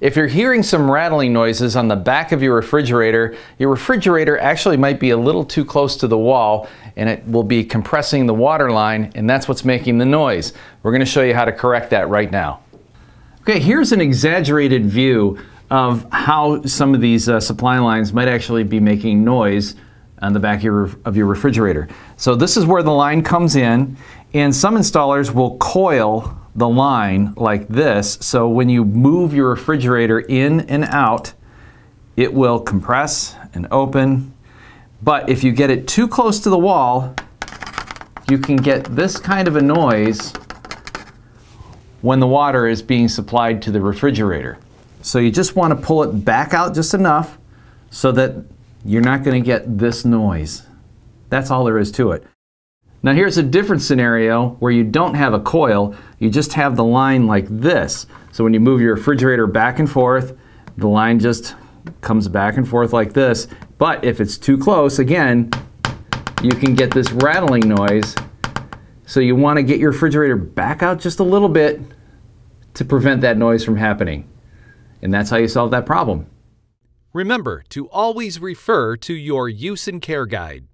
If you're hearing some rattling noises on the back of your refrigerator, your refrigerator actually might be a little too close to the wall and it will be compressing the water line and that's what's making the noise. We're going to show you how to correct that right now. Okay, here's an exaggerated view of how some of these uh, supply lines might actually be making noise on the back of your, of your refrigerator. So this is where the line comes in and some installers will coil the line like this. So when you move your refrigerator in and out, it will compress and open. But if you get it too close to the wall, you can get this kind of a noise when the water is being supplied to the refrigerator. So you just want to pull it back out just enough so that you're not going to get this noise. That's all there is to it. Now here's a different scenario where you don't have a coil, you just have the line like this. So when you move your refrigerator back and forth, the line just comes back and forth like this. But if it's too close, again, you can get this rattling noise. So you want to get your refrigerator back out just a little bit to prevent that noise from happening. And that's how you solve that problem. Remember to always refer to your use and care guide.